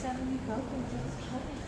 seven, you go and just